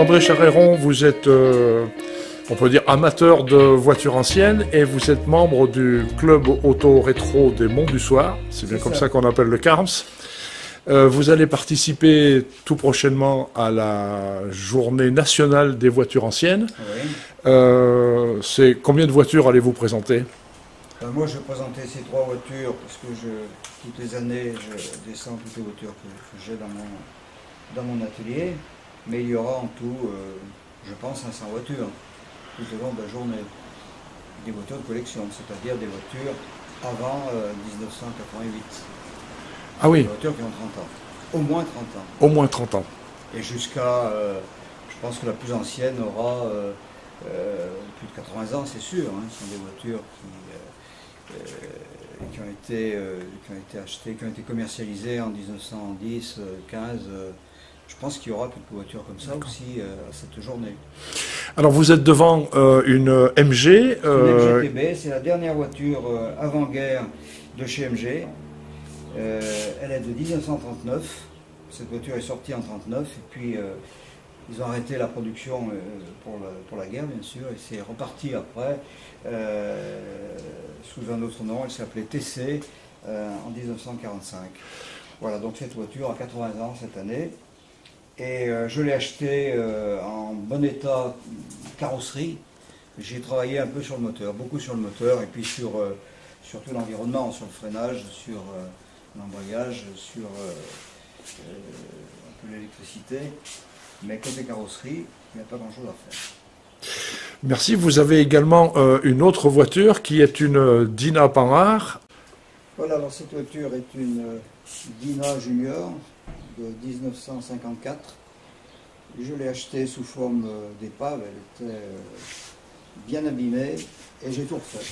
André Charéron, vous êtes, euh, on peut dire, amateur de voitures anciennes et vous êtes membre du club auto rétro des Monts du Soir. C'est bien comme ça. ça qu'on appelle le CARMS. Euh, vous allez participer tout prochainement à la journée nationale des voitures anciennes. Oui. Euh, c'est combien de voitures allez-vous présenter? Euh, moi, je vais présenter ces trois voitures parce que je, toutes les années, je descends toutes les voitures que, que j'ai dans mon, dans mon atelier. Mais il y aura en tout, euh, je pense, 500 voitures tout au long de la journée. Des voitures de collection, c'est-à-dire des voitures avant euh, 1988. Ah oui, Des voitures qui ont 30 ans. Au moins 30 ans. au moins 30 ans. Et jusqu'à, euh, je pense que la plus ancienne aura euh, euh, plus de 80 ans, c'est sûr. hein. Ce sont des voitures qui, euh, euh, qui, ont été, euh, qui ont été achetées, qui ont été commercialisées en 1910, euh, 15. Euh, je pense qu'il y aura quelques voitures comme ça aussi euh, à cette journée. Alors vous êtes devant euh, une MG. Une euh, MGTB, c'est la dernière voiture euh, avant-guerre de chez MG. Euh, elle est de 1939. Cette voiture est sortie en 39 et puis euh, ils ont arrêté la production euh, pour, la, pour la guerre bien sûr et c'est reparti après euh, sous un autre nom. Elle s'appelait TC euh, en 1945. Voilà donc cette voiture a 80 ans cette année et euh, je l'ai achetée euh, en bon état carrosserie. J'ai travaillé un peu sur le moteur, beaucoup sur le moteur et puis sur, euh, sur tout l'environnement, sur le freinage, sur l'embrayage, sur un peu l'électricité. Mais côté carrosserie, il n'y a pas grand-chose à faire. Merci. Vous avez également une autre voiture qui est une Dina Panhard. Voilà, alors cette voiture est une Dina Junior de 1954. Je l'ai achetée sous forme euh, d'épave, elle était euh, bien abîmée et j'ai tout refait.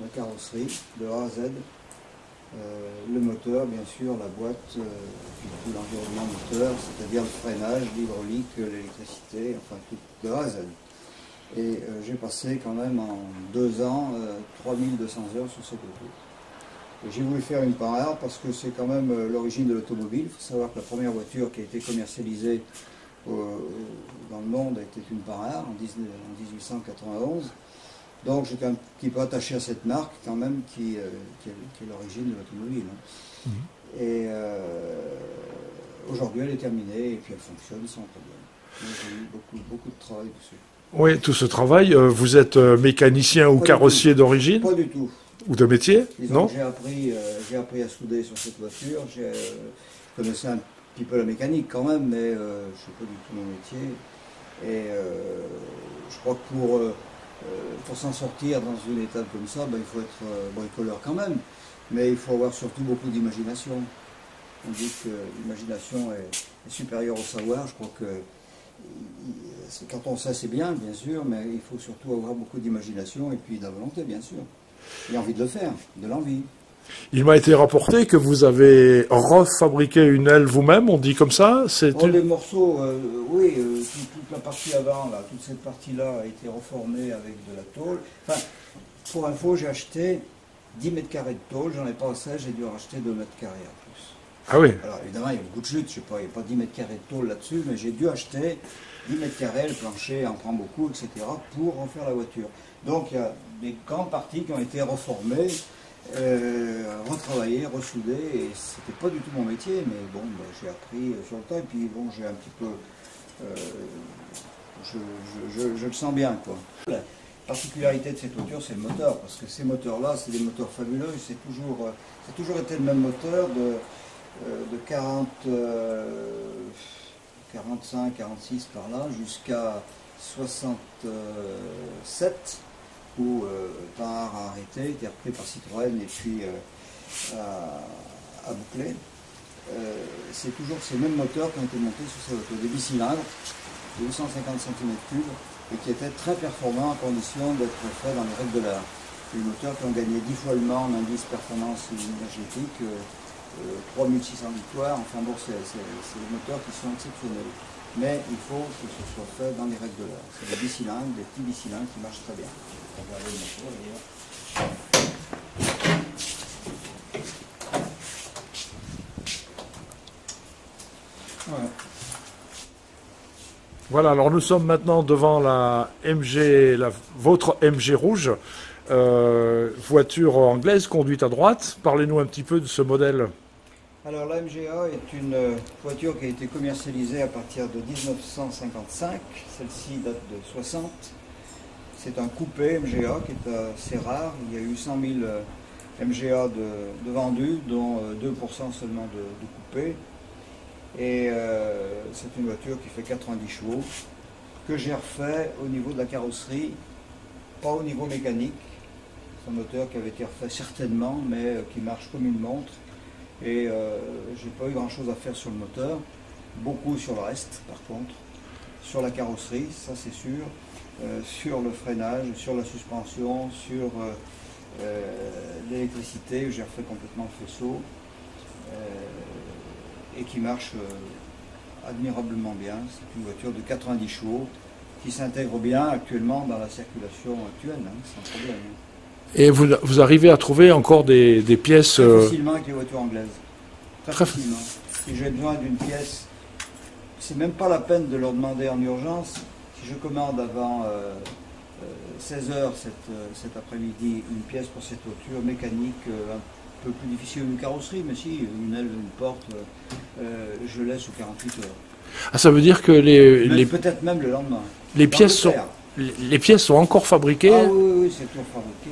La carrosserie de A à Z, euh, le moteur bien sûr, la boîte, puis tout l'environnement moteur, c'est-à-dire le freinage, l'hydraulique, l'électricité, enfin tout de A à Z. Et j'ai passé quand même en deux ans euh, 3200 heures sur cette auto. Et J'ai voulu faire une Panhard parce que c'est quand même euh, l'origine de l'automobile. Il faut savoir que la première voiture qui a été commercialisée euh, dans le monde était une Panhard en 19 en 1891. Donc j'étais un petit peu attaché à cette marque quand même qui, euh, qui est, l'origine de l'automobile. hein. Et euh, aujourd'hui elle est terminée et puis elle fonctionne sans problème. J'ai eu beaucoup, beaucoup de travail dessus. Oui, tout ce travail. vous êtes mécanicien ou Pas carrossier d'origine? Pas du tout. Ou de métier Non que j'ai appris, euh, appris à souder sur cette voiture. J'ai, euh, je connaissais un petit peu la mécanique quand même, mais euh, je ne sais pas du tout mon métier. Et euh, je crois que pour, euh, euh, pour s'en sortir dans une étape comme ça, ben, il faut être euh, bricoleur quand même. Mais il faut avoir surtout beaucoup d'imagination. On dit que l'imagination est, est supérieure au savoir. Je crois que quand on sait, c'est bien, bien sûr, mais il faut surtout avoir beaucoup d'imagination et puis de la volonté, bien sûr. Et envie de le faire, de l'envie. Il m'a été rapporté que vous avez refabriqué une aile vous-même, on dit comme ça. Oh, une- les morceaux, euh, oui, euh, tout- toute la partie avant, là, toute cette partie-là a été reformée avec de la tôle. Enfin, pour info, j'ai acheté 10 mètres carrés de tôle, j'en ai pas assez, j'ai dû en racheter 2 mètres carrés en plus. Ah oui. Alors évidemment, il y a beaucoup de chutes, je sais pas, il n'y a pas 10 mètres carrés de tôle là-dessus, mais j'ai dû acheter 10 mètres carrés, le plancher en prend beaucoup, etc., pour refaire la voiture. Donc il y a des grandes parties qui ont été reformées, euh, retravaillées, ressoudées, et c'était pas du tout mon métier, mais bon, ben, j'ai appris euh, sur le temps, et puis bon, j'ai un petit peu. euh, je, le sens bien, quoi. La particularité de cette voiture, c'est le moteur, parce que ces moteurs-là, c'est des moteurs fabuleux, c'est toujours, euh, ça a toujours été le même moteur de, euh, de 40, euh, 45, 46 par là, jusqu'à 67, où euh, a arrêté, été repris par Citroën et puis euh, a, a bouclé. Euh, c'est toujours ces mêmes moteurs qui ont été montés sur ces voitures, des bicylindres, de 250 cm3, et qui étaient très performants en condition d'être faits dans les règles de l'art. Des moteurs qui ont gagné 10 fois le Mans en indice performance énergétique, 3600 victoires, enfin bon, c'est des moteurs qui sont exceptionnels. Mais il faut que ce soit fait dans les règles de l'art. C'est des bicylindres, des petits bicylindres qui marchent très bien. Voilà. Alors nous sommes maintenant devant la MG, la, votre MG rouge, euh, voiture anglaise conduite à droite. Parlez-nous un petit peu de ce modèle. Alors la MGA est une euh, voiture qui a été commercialisée à partir de 1955. Celle-ci date de 60. C'est un coupé MGA qui est assez rare. Il y a eu 100 000 MGA de, vendus, dont 2% euh, seulement de, de coupés. Et euh, c'est une voiture qui fait 90 chevaux, que j'ai refait au niveau de la carrosserie, pas au niveau mécanique. C'est un moteur qui avait été refait certainement, mais euh, qui marche comme une montre. Et euh, j'ai pas eu grand chose à faire sur le moteur, beaucoup sur le reste par contre. Sur la carrosserie, ça c'est sûr, sur le freinage, sur la suspension, sur l'électricité, j'ai refait complètement le faisceau et qui marche euh, admirablement bien. C'est une voiture de 90 chevaux qui s'intègre bien actuellement dans la circulation actuelle, hein, sans problème. Et vous, vous, arrivez à trouver encore des, pièces Très euh, facilement avec les voitures anglaises. Très, facilement. Si j'ai besoin d'une pièce, c'est même pas la peine de leur demander en urgence. Si je commande avant 16 euh, cet après-midi une pièce pour cette voiture mécanique, peu plus difficile une carrosserie, mais si, une aile, une porte, euh, je laisse aux 48 heures. Ah, ça veut dire que les... les... Peut-être même le lendemain. Les pièces, sont, les, pièces sont encore fabriquées Ah oui, oui, c'est toujours fabriqué.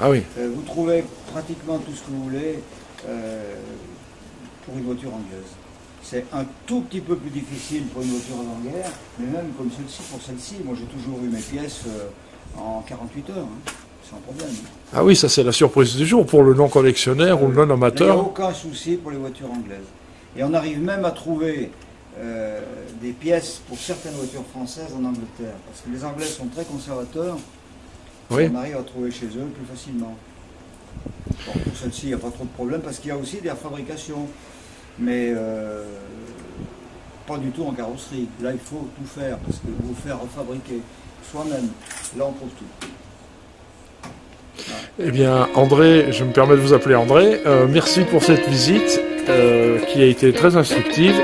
Ah oui. Euh, vous trouvez pratiquement tout ce que vous voulez euh, pour une voiture anglaise. C'est un tout petit peu plus difficile pour une voiture en guerre, mais même comme celle-ci, pour celle-ci, moi j'ai toujours eu mes pièces en 48 heures. Hein problème. Ah oui, ça c'est la surprise du jour pour le non-collectionneur ou le non-amateur. Il n'y a aucun souci pour les voitures anglaises. Et on arrive même à trouver euh, des pièces pour certaines voitures françaises en Angleterre. Parce que les Anglais sont très conservateurs. Oui. On arrive à trouver chez eux plus facilement. pour celle-ci, il n'y a pas trop de problème parce qu'il y a aussi des fabrications. Mais euh, pas du tout en carrosserie. Là, il faut tout faire parce que vous faire refabriquer soi-même. Là, on trouve tout. Eh bien, André, je me permets de vous appeler André. Euh, merci pour cette visite euh, qui a été très instructive